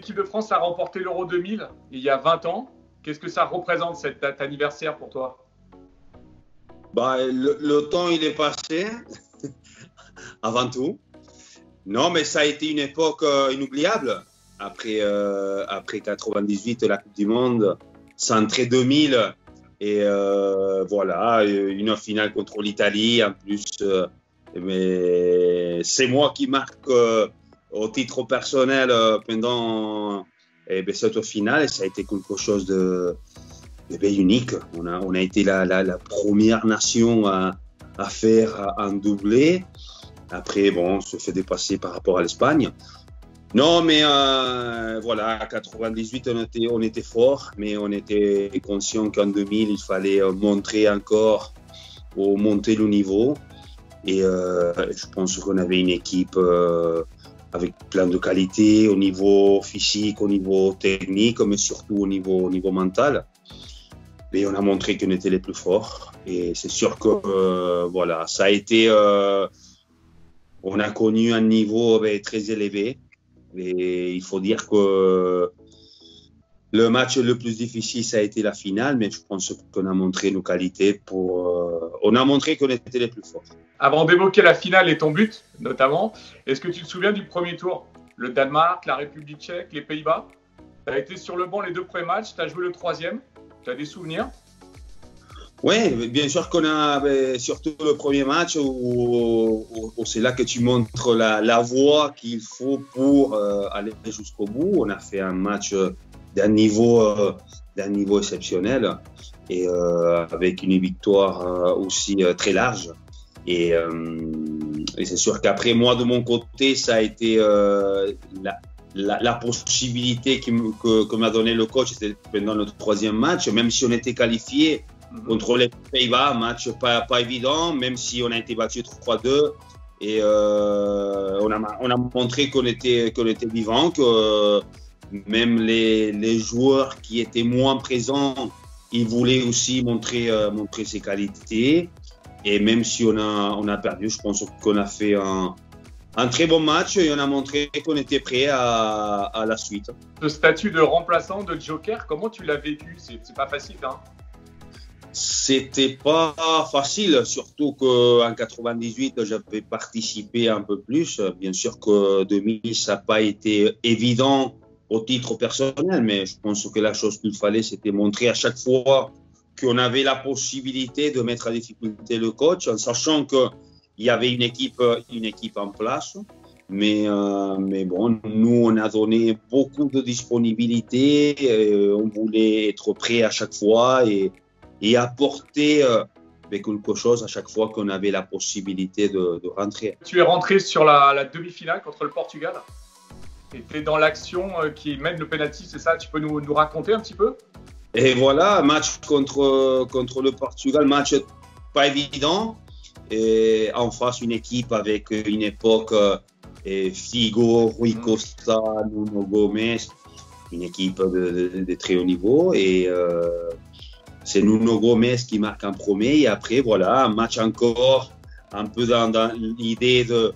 équipe de France a remporté l'Euro 2000 il y a 20 ans. Qu'est-ce que ça représente cette date anniversaire pour toi? Bah, le, temps, il est passé, avant tout. Non, mais ça a été une époque euh, inoubliable. Après, euh, après 98, la Coupe du Monde, centré 2000, et euh, voilà, une finale contre l'Italie en plus. mais c'est moi qui marque au titre personnel pendant eh ben, cette finale, ça a été quelque chose de, unique. On a, on a été la, la, première nation à, à, faire un doublé. Après, bon, on se fait dépasser par rapport à l'Espagne. Non, mais euh, voilà, 98, on était, on était fort, mais on était conscient qu'en 2000, il fallait montrer encore ou monter le niveau. Et euh, je pense qu'on avait une équipe euh, avec plein de qualités au niveau physique, au niveau technique, mais surtout au niveau, au niveau mental. Et on a montré qu'on était les plus forts. Et c'est sûr que euh, voilà, ça a été. Euh, on a connu un niveau ben, très élevé. Et il faut dire que le match le plus difficile, ça a été la finale, mais je pense qu'on a montré nos qualités pour. Euh, on a montré qu'on était les plus forts. Avant d'évoquer la finale et ton but, notamment, est-ce que tu te souviens du premier tour? Le Danemark, la République tchèque, les Pays-Bas? Tu as été sur le banc les deux premiers matchs, tu as joué le troisième. Tu as des souvenirs? Oui, bien sûr qu'on a ben, surtout le premier match où, c'est là que tu montres la, voie qu'il faut pour euh, aller jusqu'au bout. On a fait un match d'un niveau, euh, d'un niveau exceptionnel et euh, avec une victoire aussi très large. Et, c'est sûr qu'après moi, de mon côté, ça a été la, la, possibilité que, m'a donné le coach, c'était pendant le troisième match, même si on était qualifié mhm. contre les Pays-Bas, match pas, pas évident, même si on a été battu 3-2. Et euh, on, a, on a montré qu'on était, qu'on était vivant, que même les, les, joueurs qui étaient moins présents, ils voulaient aussi montrer, euh, montrer ses qualités. Et même si on a, on a perdu, je pense qu'on a fait un, un très bon match et on a montré qu'on était prêt à, la suite. Ce statut de remplaçant, de joker, comment tu l'as vécu? C'est pas facile, hein C'était pas facile, surtout qu'en 98, j'avais participé un peu plus. Bien sûr que 2000, ça n'a pas été évident au titre personnel, mais je pense que la chose qu'il fallait, c'était montrer à chaque fois qu'on avait la possibilité de mettre à difficulté le coach, en sachant que il y avait une équipe, une équipe en place. Mais, euh, mais bon, nous, on a donné beaucoup de disponibilité. Euh, on voulait être prêt à chaque fois et, et apporter euh, quelque chose à chaque fois qu'on avait la possibilité de, rentrer. Tu es rentré sur la demi-finale contre le Portugal? Et tu es dans l'action qui mène le penalty, c'est ça? Tu peux nous, nous raconter un petit peu? Et voilà, match contre, contre le Portugal, match pas évident. Et en face une équipe avec une époque et Figo, Rui mm. Costa, Nuno Gomes, une équipe de, très haut niveau. Et euh, c'est Nuno Gomes qui marque en premier. Et après voilà un match encore un peu dans, l'idée de,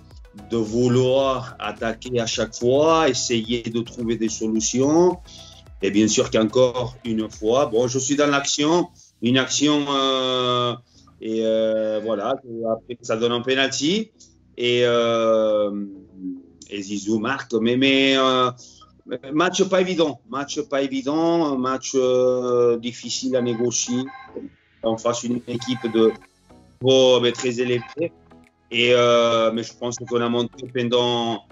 de vouloir attaquer à chaque fois, essayer de trouver des solutions et bien sûr qu'encore une fois bon je suis dans l'action une action euh, et euh, voilà, après ça donne un penalty. Et, euh, et Zizou marque. Mais, mais euh, match pas évident. Match pas évident. Match difficile à négocier. En face une équipe de oh, mais très élevée. Et, euh, mais je pense qu'on a monté pendant,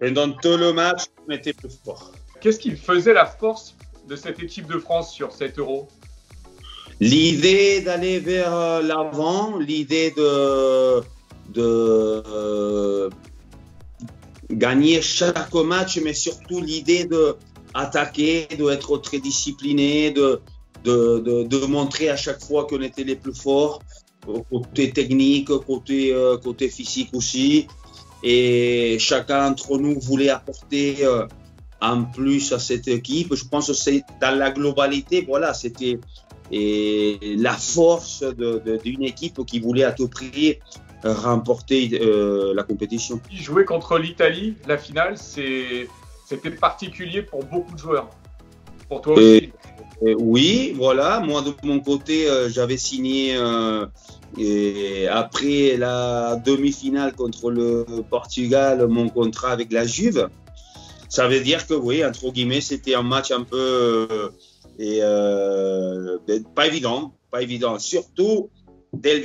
pendant tout le match, on était plus fort. Qu'est-ce qui faisait la force de cette équipe de France sur cet euro L'idée d'aller vers euh, l'avant, l'idée de, de euh, gagner chaque match, mais surtout l'idée de attaquer, d'être très discipliné, de, de, de, montrer à chaque fois qu'on était les plus forts, côté technique, côté, euh, côté physique aussi. Et chacun d'entre nous voulait apporter en plus à cette équipe. Je pense que c'est dans la globalité, voilà, c'était la force d'une équipe qui voulait à tout prix remporter euh, la compétition. Jouer contre l'Italie, la finale, c'était particulier pour beaucoup de joueurs. Pour toi aussi. oui, voilà. Moi, de mon côté, euh, j'avais signé euh, et après la demi-finale contre le Portugal mon contrat avec la Juve. Ça veut dire que, oui, entre guillemets, c'était un match un peu. et, ben, pas évident. Pas évident. Surtout Del,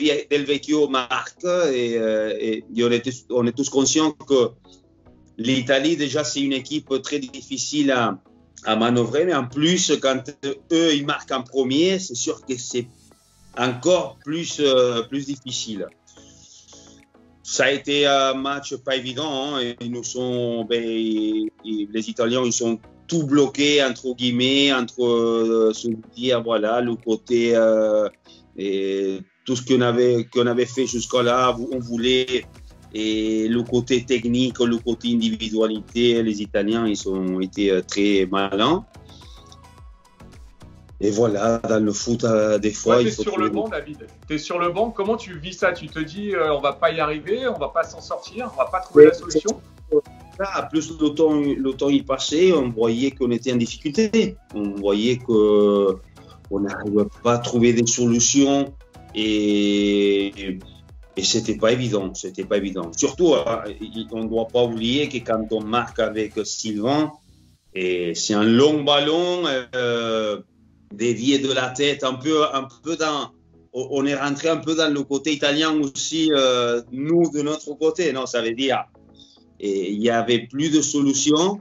Vecchio marque et, et on, est, on, est, tous conscients que l'Italie, déjà, c'est une équipe très difficile à, à manœuvrer, mais en plus, quand eux, ils marquent en premier, c'est sûr que c'est encore plus, euh, plus difficile. Ça a été un match pas évident. Hein, ils nous sont, ben, les Italiens, ils sont tout bloqués entre guillemets entre euh, se dire voilà le côté euh, et tout ce qu'on avait qu'on avait fait jusqu'à là, on voulait et le côté technique, le côté individualité, les Italiens, ils ont été euh, très malins. Et voilà, dans le foot, euh, des fois, il faut. Tu es sur le banc, David. Tu es sur le banc. Comment tu vis ça? Tu te dis, euh, on va pas y arriver, on va pas s'en sortir, on va pas trouver la solution? Là, plus le temps, le temps y passait, on voyait qu'on était en difficulté. On voyait qu'on n'arrivait pas à trouver des solutions. Et et c'était pas évident, c'était pas évident. Surtout, euh, on ne doit pas oublier que quand on marque avec Sylvain, c'est un long ballon euh, dévié de la tête, un peu, un peu dans. On est rentré un peu dans le côté italien aussi, euh, nous de notre côté, non Ça veut dire, il y avait plus de solutions.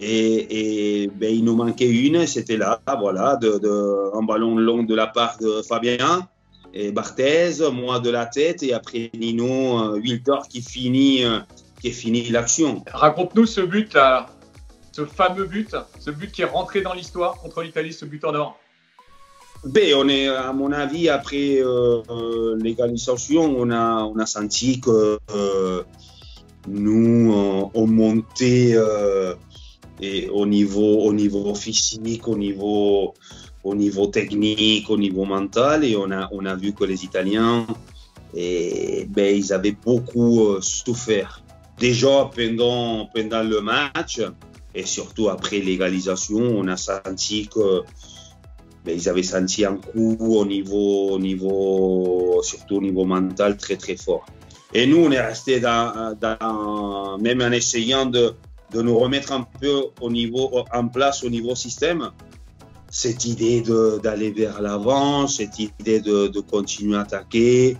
Et, ben, il nous manquait une, c'était là, voilà, un ballon long de la part de Fabien et Barthez, moi de la tête, et après Nino euh, Wilter qui finit, euh, qui finit l'action. Raconte-nous ce but là, ce fameux but, ce but qui est rentré dans l'histoire contre l'Italie, ce but en or. Ben, on est, à mon avis, après euh, l'égalisation, on a, on a senti que nous, on, montait et au, niveau, au niveau physique, au niveau au niveau technique, au niveau mental, et on a, on a vu que les Italiens, ben, ils avaient beaucoup euh, souffert. Déjà pendant, pendant le match, et surtout après l'égalisation, on a senti que ben, ils avaient senti un coup au niveau, au niveau, surtout au niveau mental très très fort. Et nous, on est resté dans, dans, même en essayant de, de nous remettre un peu au niveau, en place au niveau système, cette idée d'aller vers l'avant, cette idée de, de, continuer à attaquer,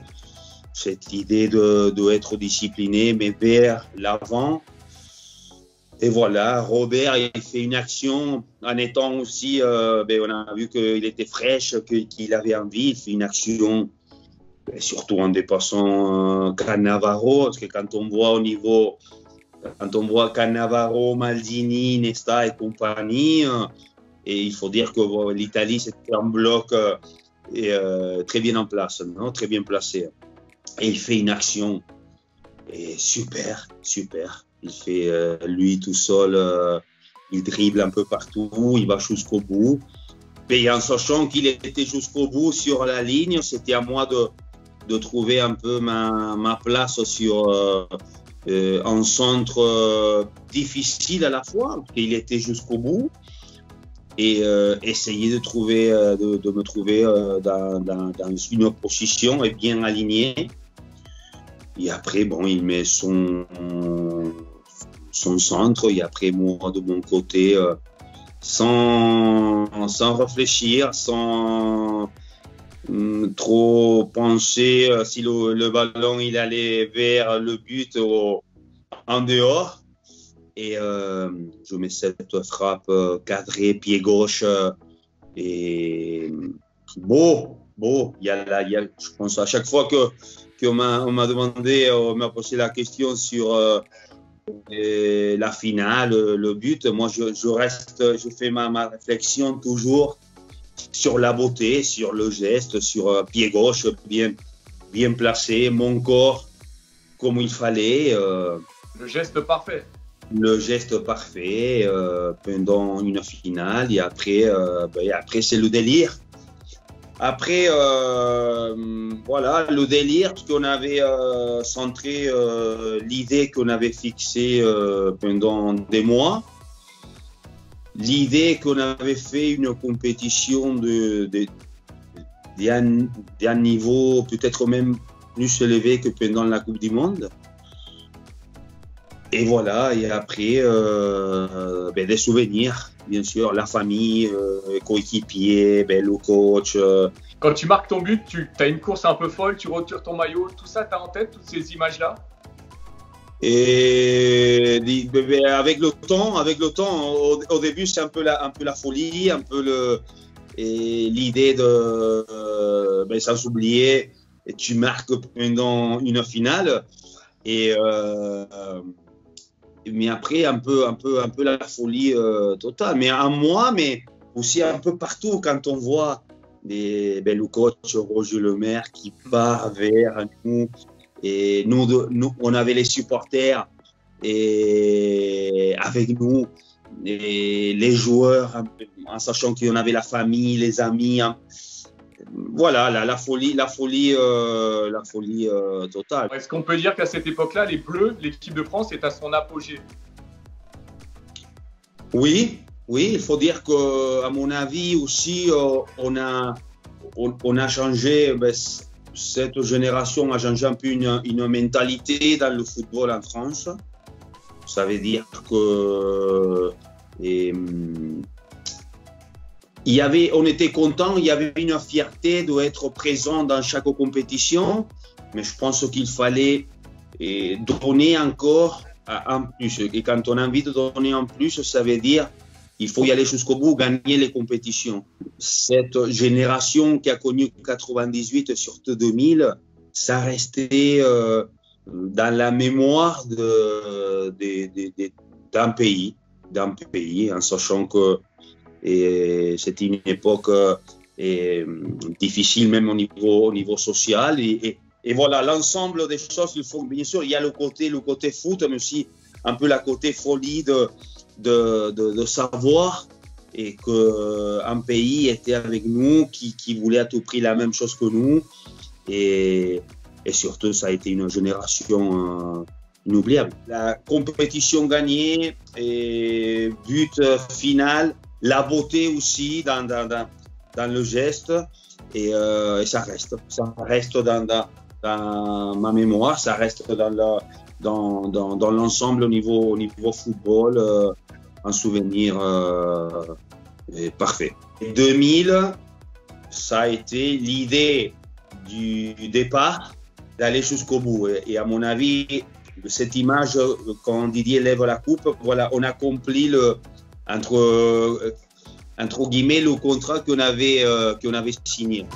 cette idée de, de discipliné, mais vers l'avant. Et voilà, Robert, il fait une action en étant aussi, euh, ben, on a vu qu'il était fraîche, qu'il avait envie, il fait une action, ben, surtout en dépassant euh, Cannavaro, parce que quand on voit au niveau, quand on voit Cannavaro, Maldini, Nesta et compagnie, euh, et il faut dire que l'Italie, c'était un bloc euh, euh, très bien en place, non? Très bien placé. Et il fait une action et super, super. Il fait euh, lui tout seul, il dribble un peu partout, il va jusqu'au bout. Et en sachant qu'il était jusqu'au bout sur la ligne, c'était à moi de, de trouver un peu ma, ma place sur un centre difficile à la fois, qu'il était jusqu'au bout et euh, essayer de trouver, euh, de, me trouver euh, dans, une position et bien alignée. Et après, bon, il met son, son centre et après moi de mon côté, sans, sans réfléchir, sans hum, trop penser si le, le, ballon il allait vers le but ou en dehors et euh, je mets cette frappe euh, cadrée, pied gauche. Euh, et beau, beau. Y a, il y a, je pense à chaque fois que qu'on m'a demandé, on m'a posé la question sur la finale, le but, moi je, je reste, je fais ma, ma, réflexion toujours sur la beauté, sur le geste, sur pied gauche bien, bien placé, mon corps comme il fallait. le geste parfait le geste parfait euh, pendant une finale et après, euh, ben, après c'est le délire. Après, euh, voilà, le délire, parce qu'on avait centré l'idée qu'on avait fixée pendant des mois. l'idée qu'on avait fait une compétition d'un niveau peut-être même plus élevé que pendant la Coupe du Monde. Et voilà, et après, euh, ben, des souvenirs, bien sûr, la famille, euh, coéquipier, ben, le coach. Euh. Quand tu marques ton but, tu as une course un peu folle, tu retires ton maillot, tout ça, tu as en tête, toutes ces images-là? Et ben, ben, avec le temps, avec le temps, au, début c'est un peu la, un peu la folie, un peu le, et l'idée de ben, sans oublier, et tu marques pendant une finale et mais après un peu un peu un peu la folie euh, totale. Mais à moi mais aussi un peu partout quand on voit des ben, le coach Roger Lemaire qui part vers nous. Et nous, nous on avait les supporters et avec nous. Les joueurs en sachant qu'on avait la famille les amis voilà, la, folie, la folie, euh, la folie euh, totale. Est-ce qu'on peut dire qu'à cette époque-là, les Bleus, l'équipe de France est à son apogée? Oui, oui, il faut dire que, à mon avis aussi, euh, on a, on, a changé. Ben, cette génération a changé un peu une, une, mentalité dans le football en France. Ça veut dire que et, il y avait, on était content, il y avait une fierté d'être présent dans chaque compétition, mais je pense qu'il fallait eh, donner encore en plus. Et quand on a envie de donner en plus, ça veut dire il faut y aller jusqu'au bout, gagner les compétitions. Cette génération qui a connu 98 sur 2000, ça restait euh, dans la mémoire d'un pays, d'un pays, en sachant que et c'était une époque euh, difficile même au niveau, au niveau social. Et, voilà, l'ensemble des choses, il faut, bien sûr, il y a le côté, le côté foot, mais aussi un peu la côté folie de, savoir et qu'un euh, pays était avec nous, qui, voulait à tout prix la même chose que nous. Et, surtout, ça a été une génération euh, inoubliable. La compétition gagnée but final, la beauté aussi dans, le geste et, euh, et, ça reste. Ça reste dans, ma mémoire, ça reste dans, l'ensemble au niveau, au niveau football, euh, un souvenir euh, parfait. 2000, ça a été l'idée du, départ d'aller jusqu'au bout. Et, et, à mon avis, cette image, quand Didier lève la coupe, voilà, on accomplit le, entre, euh, entre guillemets le contrat qu'on avait, euh, qu'on avait signé.